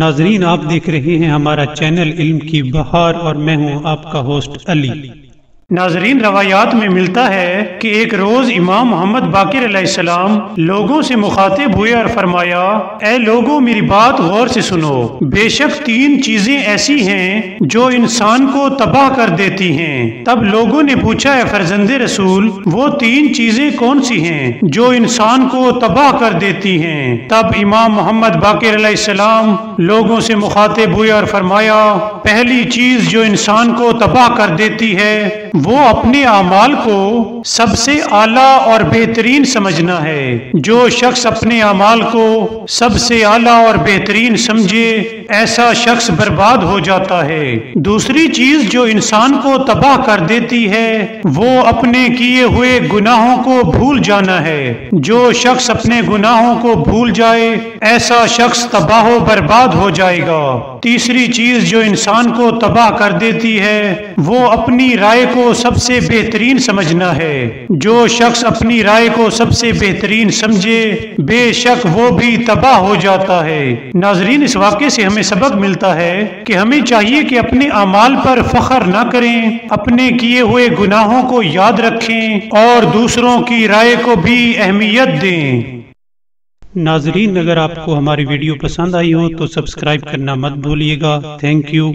नाजरीन, आप देख रहे हैं हमारा चैनल इल्म की बहार और मैं हूँ आपका होस्ट अली। नाजरीन, रवायात में मिलता है कि एक रोज इमाम मोहम्मद बाकिर लोगों से मुखातिब हुए और फरमाया, ए लोगों, मेरी बात गौर से सुनो। बेशक तीन चीज़ें ऐसी हैं जो इंसान को तबाह कर देती हैं। तब लोगों ने पूछा है फरजंद रसूल, वो तीन चीज़ें कौन सी हैं जो इंसान को तबाह कर देती हैं? तब इमाम मोहम्मद बाकिर लोगों से मुखातिब हुए और फरमाया पहली चीज़ जो इंसान को तबाह कर देती है, वो अपने अमाल को सबसे आला और बेहतरीन समझना है। जो शख्स अपने अमाल को सबसे आला और बेहतरीन समझे, ऐसा शख्स बर्बाद हो जाता है। दूसरी चीज़ जो इंसान को तबाह कर देती है, वो अपने किए हुए गुनाहों को भूल जाना है। जो शख्स अपने गुनाहों को भूल जाए, ऐसा शख्स तबाह बर्बाद हो जाएगा। तीसरी चीज़ जो इंसान को तबाह कर देती है, वो अपनी राय को सबसे बेहतरीन समझना है। जो शख्स अपनी राय को सबसे बेहतरीन समझे, बेशक वो भी तबाह हो जाता है। नाजरीन, इस वाक्य से हमें सबक मिलता है कि हमें चाहिए कि अपने अमाल पर फख्र न करें, अपने किए हुए गुनाहों को याद रखें और दूसरों की राय को भी अहमियत दें। नाजरीन, अगर आपको हमारी वीडियो पसंद आई हो तो सब्सक्राइब करना मत भूलिएगा। Thank you